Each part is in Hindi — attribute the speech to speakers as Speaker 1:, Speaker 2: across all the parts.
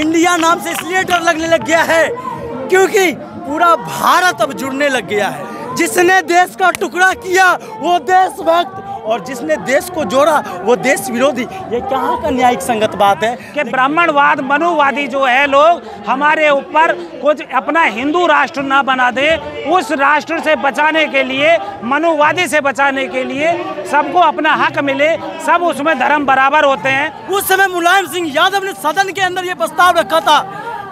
Speaker 1: इंडिया नाम से इसलिए डर लगने लग गया है क्योंकि पूरा भारत अब जुड़ने लग गया है। जिसने देश का टुकड़ा किया, वो देशभक्त और जिसने देश को जोड़ा वो देश विरोधी। ये कहाँ का न्यायिक संगत बात है?
Speaker 2: कि ब्राह्मणवाद मनुवादी जो है लोग हमारे ऊपर कुछ अपना हिंदू राष्ट्र ना बना दे उस राष्ट्र से बचाने के लिए मनुवादी से बचाने के लिए सबको अपना हक मिले सब उसमें धर्म बराबर होते हैं।
Speaker 1: उस समय मुलायम सिंह यादव ने सदन के अंदर ये प्रस्ताव रखा था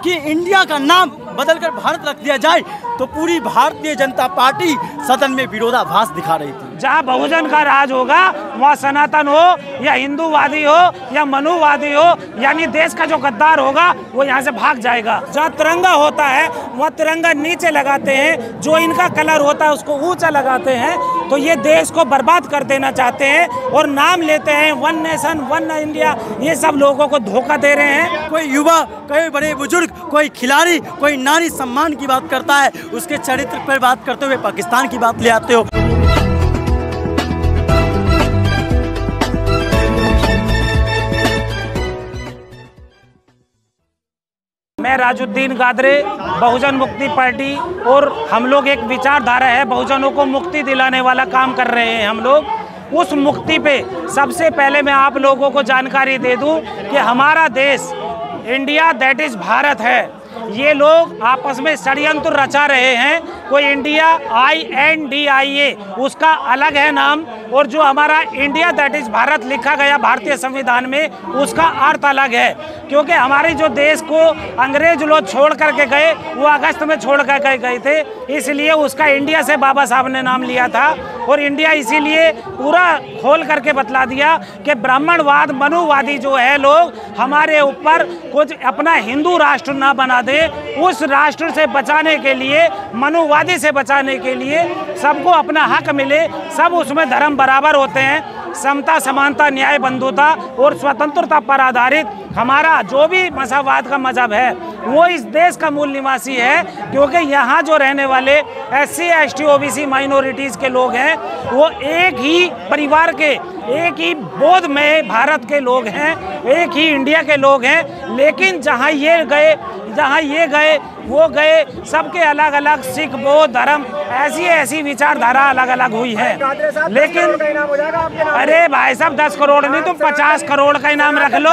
Speaker 1: कि इंडिया का नाम बदलकर भारत रख दिया जाए तो पूरी भारतीय जनता पार्टी सदन में विरोधाभास दिखा रही थी।
Speaker 2: जहाँ बहुजन का राज होगा, वहाँ सनातन हो, या हिंदूवादी हो, या मनुवादी हो, यानी देश का जो गद्दार होगा, वो यहाँ से भाग जाएगा। जहाँ तिरंगा होता है, वहाँ तिरंगा नीचे लगाते हैं, जो इनका कलर होता है, उसको ऊँचा लगाते हैं तो ये देश को बर्बाद कर देना चाहते हैं और नाम लेते हैं वन नेशन, वन इंडिया, ये सब लोगों को धोखा दे रहे हैं।
Speaker 1: कोई युवा, कोई बड़े बुज़ुर्ग, कोई खिलाड़ी, कोई नारी सम्मान की बात करता है, उसके चरित्र पर बात करते हुए पाकिस्तान की बात ले आते हो।
Speaker 2: मैं राजुद्दीन गादरे, बहुजन मुक्ति पार्टी, और हम लोग एक विचारधारा है, बहुजनों को मुक्ति दिलाने वाला काम कर रहे हैं हम लोग। उस मुक्ति पे सबसे पहले मैं आप लोगों को जानकारी दे दूँ कि हमारा देश इंडिया दैट इज़ भारत है। ये लोग आपस में षडयंत्र रचा रहे हैं। कोई India I N D I A उसका अलग है नाम। और जो हमारा इंडिया दैट इज़ भारत लिखा गया भारतीय संविधान में, उसका अर्थ अलग है। क्योंकि हमारे जो देश को अंग्रेज़ लोग छोड़ करके गए, वो अगस्त में छोड़ कर के गए थे। इसलिए उसका इंडिया से बाबा साहब ने नाम लिया था। और इंडिया इसीलिए पूरा खोल करके बतला दिया कि ब्राह्मणवाद, मनुवादी जो है लोग हमारे ऊपर कुछ अपना हिंदू राष्ट्र ना बना दे, उस राष्ट्र से बचाने के लिए, मनुवादी से बचाने के लिए सबको अपना हक मिले, सब उसमें धर्म बराबर होते हैं। समता, समानता, न्याय, बंधुता और स्वतंत्रता पर आधारित हमारा जो भी मजहबवाद का मज़हब है, वो इस देश का मूल निवासी है, क्योंकि यहाँ जो रहने वाले S C S T O B C minorities के लोग हैं, वो एक ही परिवार के, एक ही बोध में भारत के लोग हैं, एक ही इंडिया के लोग हैं, लेकिन जहाँ ये गए, जहाँ ये गए वो गए, सबके अलग अलग सिख, बौद्ध, धर्म, ऐसी ऐसी विचारधारा अलग अलग हुई है। लेकिन, अरे भाई साहब, दस करोड़ नहीं, तुम पचास करोड़ का इनाम रख लो।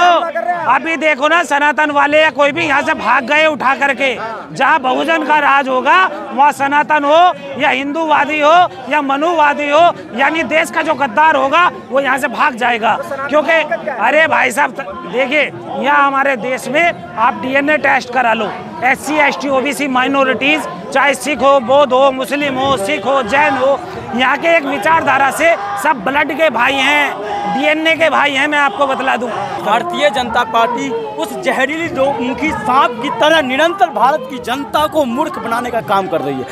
Speaker 2: अभी देखो ना, सनातन वाले या कोई भी यहाँ से भाग गए उठा करके। जहाँ बहुजन का राज होगा, वहाँ सनातन हो, या हिंदूवादी हो, या मनुवादी हो, यानी देश का जो गद्दार होगा, वो यहाँ से भाग जाएगा। क्योंकि, अरे भाई साहब देखिए, यहाँ हमारे देश में आप डीएनए टेस्ट करा लो। S C S T O B C minorities चाहे सिख हो, बौद्ध हो, मुस्लिम हो, सिख हो, जैन हो, यहाँ के एक विचारधारा से सब ब्लड के भाई हैं डीएनए के भाई हैं, मैं आपको बतला दूँ।
Speaker 1: भारतीय जनता पार्टी उस जहरीली मुखी सांप की तरह निरंतर भारत की जनता को मूर्ख बनाने का काम कर रही है।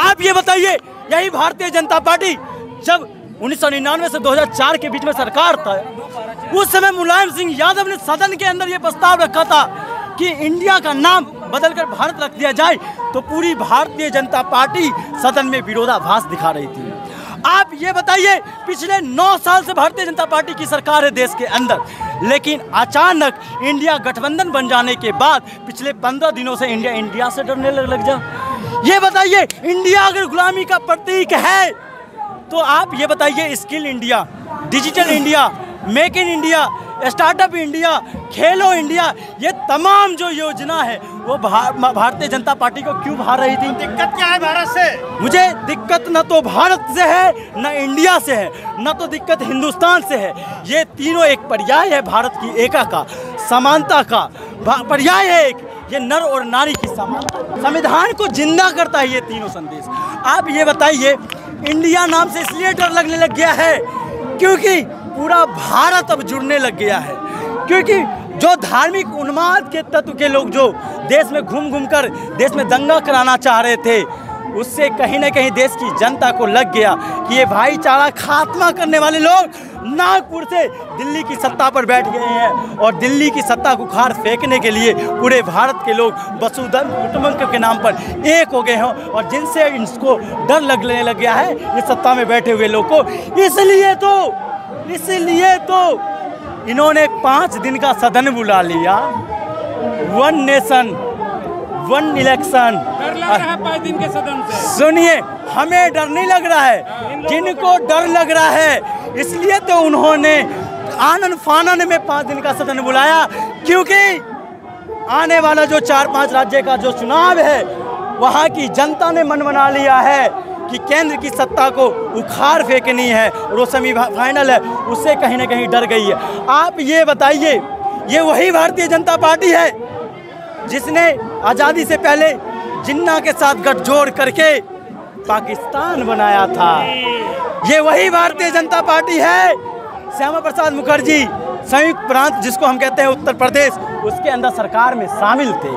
Speaker 1: आप ये बताइए, यही भारतीय जनता पार्टी जब उन्नीस सौ निन्यानवे से 2004 के बीच में सरकार था। उस समय मुलायम सिंह यादव ने सदन के अंदर ये प्रस्ताव रखा था कि इंडिया का नाम बदलकर भारत रख दिया जाए तो पूरी भारतीय जनता पार्टी सदन में विरोधाभास दिखा रही थी। आप ये बताइए, पिछले नौ साल से भारतीय जनता पार्टी की सरकार है देश के अंदर, लेकिन अचानक इंडिया गठबंधन बन जाने के बाद पिछले पंद्रह दिनों से इंडिया इंडिया से डरने लग जा। ये बताइए, इंडिया अगर गुलामी का प्रतीक है तो आप ये बताइए skill India digital India make in India startup India Khelo India ये तमाम जो योजना है वो भारतीय जनता पार्टी को क्यों भा रही थी?
Speaker 3: दिक्कत क्या है भारत से?
Speaker 1: मुझे दिक्कत न तो भारत से है न इंडिया से है न तो दिक्कत हिंदुस्तान से है। ये तीनों एक पर्याय है भारत की एका का समानता का। पर्याय है एक ये नर और नारी की समानता। संविधान को ज़िंदा करता है ये तीनों संदेश। आप ये बताइए इंडिया नाम से इसलिए डर लगने लग गया है क्योंकि पूरा भारत अब जुड़ने लग गया है। क्योंकि जो धार्मिक उन्माद के तत्व के लोग जो देश में घूम घूम कर, देश में दंगा कराना चाह रहे थे उससे कहीं ना कहीं देश की जनता को लग गया कि ये भाईचारा खात्मा करने वाले लोग नागपुर से दिल्ली की सत्ता पर बैठ गए हैं और दिल्ली की सत्ता को खार फेंकने के लिए पूरे भारत के लोग वसुधन कुटुंब के नाम पर एक हो गए हैं और जिनसे इनको डर लगने लग गया है ये सत्ता में बैठे हुए लोग को। इसलिए तो इसलिए तो इन्होंने पाँच दिन का सदन बुला लिया। वन नेशन वन इलेक्शन
Speaker 3: डर लग रहा है पाँच दिन के सदन से।
Speaker 1: सुनिए हमें डर नहीं लग रहा है। जिनको डर लग रहा है इसलिए तो उन्होंने आनंद फानन में पाँच दिन का सदन बुलाया क्योंकि आने वाला जो चार पाँच राज्य का जो चुनाव है वहाँ की जनता ने मन बना लिया है कि केंद्र की सत्ता को उखाड़ फेंकनी है। और वो सेमी फाइनल है उससे कहीं ना कहीं डर गई है। आप ये बताइए ये वही भारतीय जनता पार्टी है जिसने आज़ादी से पहले जिन्ना के साथ गठजोड़ करके पाकिस्तान बनाया था। ये वही भारतीय जनता पार्टी है, श्यामा प्रसाद मुखर्जी, संयुक्त प्रांत जिसको हम कहते हैं उत्तर प्रदेश, उसके अंदर सरकार में शामिल थे।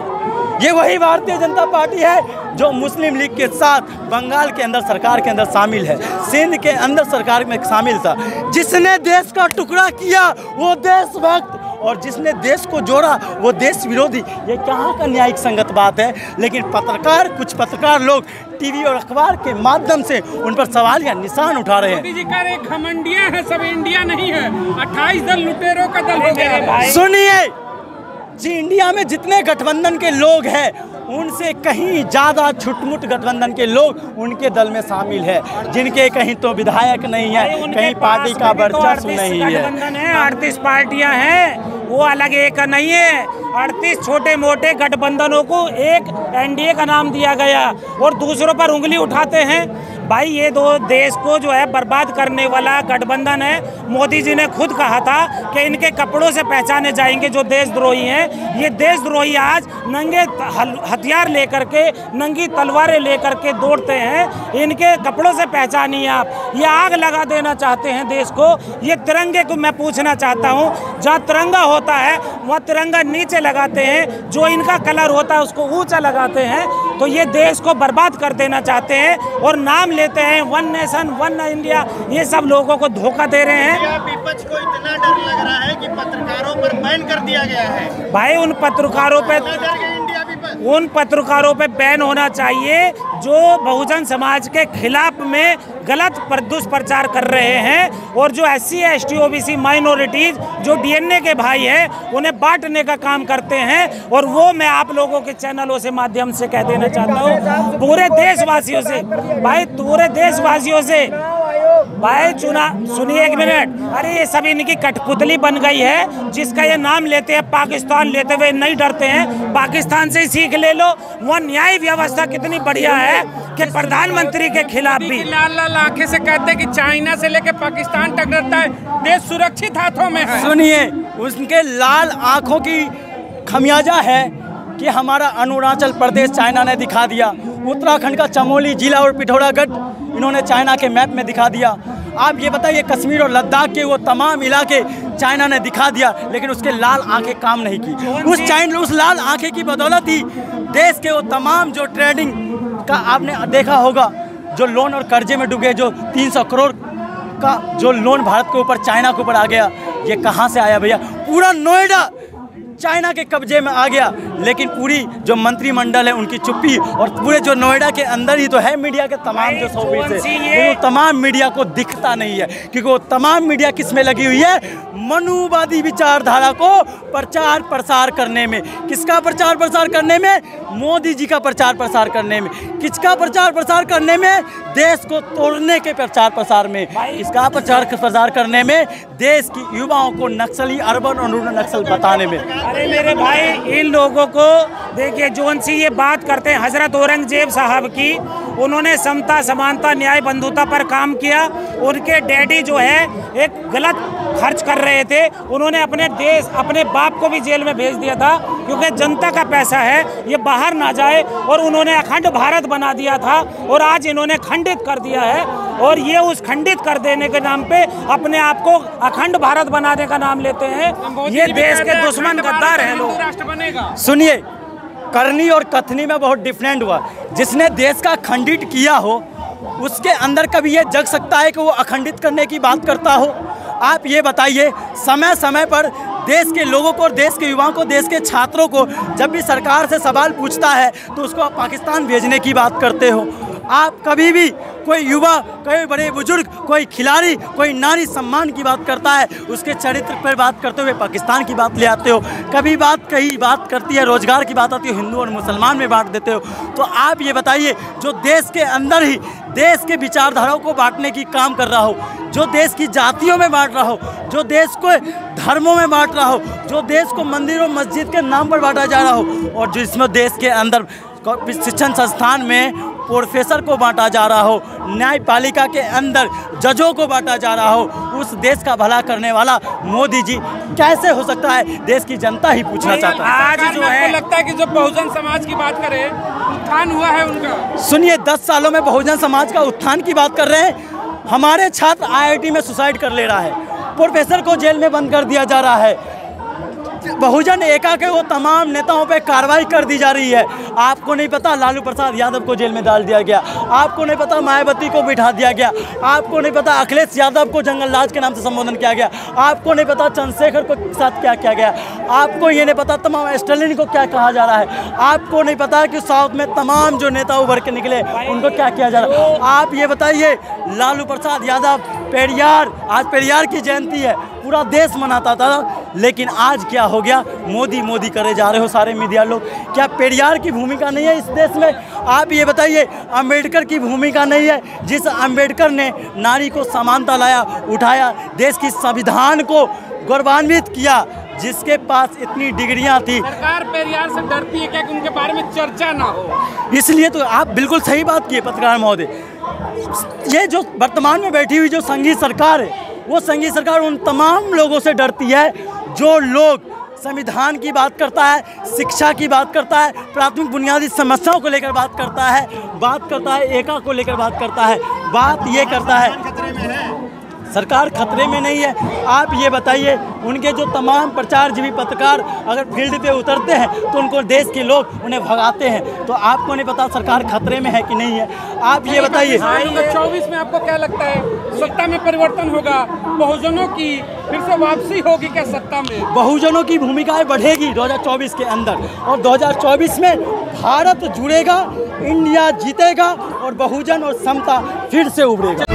Speaker 1: ये वही भारतीय जनता पार्टी है जो मुस्लिम लीग के साथ बंगाल के अंदर सरकार के अंदर शामिल है। सिंध के अंदर सरकार में शामिल था। जिसने देश का टुकड़ा किया, वो देशभक्त और जिसने देश को जोड़ा वो देश विरोधी। ये कहाँ का न्यायिक संगत बात है? लेकिन पत्रकार कुछ पत्रकार लोग टीवी और अखबार के माध्यम से उन पर सवाल या निशान उठा रहे हैं।
Speaker 3: जी कह रहे घमंडिया है सब इंडिया नहीं है। 28 दल लुटेरों का दल हो गया है
Speaker 1: सुनिए जी इंडिया में जितने गठबंधन के लोग हैं उनसे कहीं ज़्यादा छुटमुट गठबंधन के लोग उनके दल में शामिल है। जिनके कहीं तो विधायक नहीं है कहीं पार्टी का वर्चस्व नहीं है।
Speaker 2: है अड़तीस पार्टियाँ हैं वो अलग एक नहीं है। अड़तीस छोटे मोटे गठबंधनों को एक एनडीए का नाम दिया गया और दूसरों पर उंगली उठाते हैं। भाई, ये दो देश को जो है बर्बाद करने वाला गठबंधन है। मोदी जी ने खुद कहा था कि इनके कपड़ों से पहचाने जाएँगे जो देशद्रोही हैं। ये देशद्रोही आज नंगे हथियार लेकर के, नंगी तलवारें लेकर के दौड़ते हैं। इनके कपड़ों से पहचानिए आप। ये आग लगा देना चाहते हैं देश को। ये तिरंगे को मैं पूछना चाहता हूँ, जहाँ तिरंगा होता है, वहाँ तिरंगा नीचे लगाते हैं। जो इनका कलर होता है, उसको ऊँचा लगाते हैं। तो ये देश को बर्बाद कर देना चाहते हैं और नाम लेते हैं वन नेशन वन इंडिया। ये सब लोगों को धोखा दे रहे हैं।
Speaker 4: विपक्ष को इतना डर लग रहा है कि पत्रकारों पर बैन कर दिया गया है।
Speaker 2: भाई उन पत्रकारों पे
Speaker 4: इतना डर गया इंडिया विपक्ष।
Speaker 2: उन पत्रकारों पे बैन होना चाहिए जो बहुजन समाज के खिलाफ में गलत दुष्प्रचार कर रहे हैं और जो S C S T O B C minorities जो डीएनए के भाई हैं, उन्हें बांटने का काम करते हैं और वो मैं आप लोगों के चैनलों से माध्यम से कह देना चाहता हूँ। पूरे देशवासियों से, भाई, पूरे देशवासियों से भाई चुना। सुनिए एक मिनट। अरे ये सब इनकी कठपुतली बन गई है जिसका ये नाम लेते हैं पाकिस्तान लेते हुए नहीं डरते हैं। पाकिस्तान से सीख ले लो। वो न्याय व्यवस्था कितनी बढ़िया है कि प्रधानमंत्री के खिलाफ भी।
Speaker 3: लाल लाल आँखें से कहते हैं कि चाइना से लेकर पाकिस्तान तक डरता है। देश सुरक्षित हाथों में है।
Speaker 1: सुनिए उनके लाल आँखों की खमियाजा है कि हमारा अरुणाचल प्रदेश चाइना ने दिखा दिया। उत्तराखंड का चमोली जिला और पिथौरागढ़ इन्होंने चाइना के मैप में दिखा दिया। आप ये बताइए, कश्मीर और लद्दाख के वो तमाम इलाके चाइना ने दिखा दिया, लेकिन उसके लाल आँखें काम नहीं की। उस चाइना, उस लाल आँखें की बदौलत ही देश के वो तमाम जो ट्रेडिंग का आपने देखा होगा, जो लोन और कर्जे में डूबे, जो 300 करोड़ का जो लोन भारत के ऊपर, चाइना के ऊपर आ गया, ये कहाँ से आया भैया? पूरा नोएडा चाइना के कब्जे में आ गया। लेकिन पूरी जो मंत्रिमंडल है उनकी चुप्पी और पूरे जो नोएडा के अंदर ही तो है मीडिया के तमाम जो सौ
Speaker 2: कौन
Speaker 1: से वो तमाम मीडिया को दिखता नहीं है क्योंकि वो तमाम मीडिया किसमें लगी हुई है? मनुवादी विचारधारा को प्रचार प्रसार करने में। किसका प्रचार प्रसार करने में? मोदी जी का प्रचार प्रसार करने में। किसका प्रचार प्रसार करने में? देश को तोड़ने के प्रचार प्रसार में। इसका प्रचार प्रसार करने में? देश की युवाओं को नक्सली अर्बन और नक्सल बताने में।
Speaker 2: अरे मेरे भाई, इन लोगों को, देखिए जोन सी ये बात करते हैं, हज़रत औरंगज़ेब साहब की, उन्होंने समता, समानता, न्याय, बंधुता पर काम किया, उनके डैडी जो है, एक गलत खर्च कर रहे थे, उन्होंने अपने देश, अपने बाप को भी जेल में भेज दिया था, क्योंकि जनता का पैसा है, ये बाहर ना जाए, और उन्होंने अखंड भारत बना दिया था, और आज इन्होंने खंडित कर दिया है और ये उस खंडित कर देने के नाम पे अपने आप को अखंड भारत बनाने का नाम लेते हैं। ये देश के दुश्मन गद्दार हैं लोग।
Speaker 1: सुनिए करनी और कथनी में बहुत डिफरेंट हुआ। जिसने देश का खंडित किया हो उसके अंदर कभी ये जग सकता है कि वो अखंडित करने की बात करता हो? आप ये बताइए समय समय पर देश के लोगों को और देश के युवाओं को देश के छात्रों को जब भी सरकार से सवाल पूछता है तो उसको आप पाकिस्तान भेजने की बात करते हो। आप कभी भी कोई युवा, कोई बड़े बुज़ुर्ग, कोई खिलाड़ी, कोई नारी सम्मान की बात करता है, उसके चरित्र पर बात करते हुए पाकिस्तान की बात ले आते हो। कभी बात, कही बात करती है, रोज़गार की बात आती है, हिंदू और मुसलमान में बांट देते हो। तो आप ये बताइए, जो देश के अंदर ही, देश के विचारधाराओं को बांटने की काम कर रहा हो, जो देश की जातियों में बांट रहा हो, जो देश को धर्मों में बांट रहा हो, जो देश को मंदिरों मस्जिद के नाम पर बांटा जा रहा हो, और जिसमें देश के अंदर शिक्षण संस्थान में प्रोफेसर को बांटा जा रहा हो न्यायपालिका के अंदर जजों को बांटा जा रहा हो उस देश का भला करने वाला मोदी जी कैसे हो सकता है? देश की जनता ही पूछना चाहता है।
Speaker 2: आज जो है
Speaker 3: लगता है कि जो बहुजन समाज की बात करें उत्थान हुआ है उनका?
Speaker 1: सुनिए दस सालों में बहुजन समाज का उत्थान की बात कर रहे हैं। हमारे छात्र आईआईटी में सुसाइड कर ले रहा है। प्रोफेसर को जेल में बंद कर दिया जा रहा है। बहुजन एका के वो तमाम नेताओं पे कार्रवाई कर दी जा रही है। आपको नहीं पता, लालू प्रसाद यादव को जेल में डाल दिया गया। आपको नहीं पता, मायावती को बिठा दिया गया। आपको नहीं पता, अखिलेश यादव को जंगल राज के नाम से संबोधन किया गया। आपको नहीं पता, चंद्रशेखर को साथ क्या किया गया। आपको ये नहीं पता, तमाम स्टेलिन को क्या कहा जा रहा है। आपको नहीं पता कि साउथ में तमाम जो नेता उभर के निकले, उनको क्या किया जा रहा है। आप ये बताइए, लालू प्रसाद यादव, पेरियार, आज पेरियार की जयंती है। पूरा देश मनाता था लेकिन आज क्या हो गया? मोदी मोदी करे जा रहे हो सारे मीडिया लोग। क्या पेरियार की भूमिका नहीं है इस देश में? आप ये बताइए अंबेडकर की भूमिका नहीं है जिस अंबेडकर ने नारी को समानता लाया उठाया देश की संविधान को गौरवान्वित किया जिसके पास इतनी डिग्रियाँ थी।
Speaker 3: सरकार पेरियार से डरती है क्या कि उनके बारे में चर्चा ना हो।
Speaker 1: इसलिए तो आप बिल्कुल सही बात किए पत्रकार महोदय। ये जो वर्तमान में बैठी हुई जो संघीय सरकार है वो संघीय सरकार उन तमाम लोगों से डरती है जो लोग संविधान की बात करता है, शिक्षा की बात करता है, प्राथमिक बुनियादी समस्याओं को लेकर बात करता है, बात करता है, एका को लेकर बात करता है, बात ये करता
Speaker 4: है।
Speaker 1: सरकार खतरे में नहीं है। आप ये बताइए उनके जो तमाम प्रचारजीवी पत्रकार अगर फ़ील्ड पे उतरते हैं तो उनको देश के लोग उन्हें भगाते हैं। तो आपको नहीं पता सरकार खतरे में है कि नहीं है। आप ये बताइए।
Speaker 3: चौबीस में आपको क्या लगता है? सत्ता में परिवर्तन होगा बहुजनों की फिर से वापसी होगी क्या सत्ता में?
Speaker 1: बहुजनों की भूमिकाएँ बढ़ेगी 2024 के अंदर। और 2024 में भारत जुड़ेगा इंडिया जीतेगा और बहुजन और समता फिर से उभरेगा।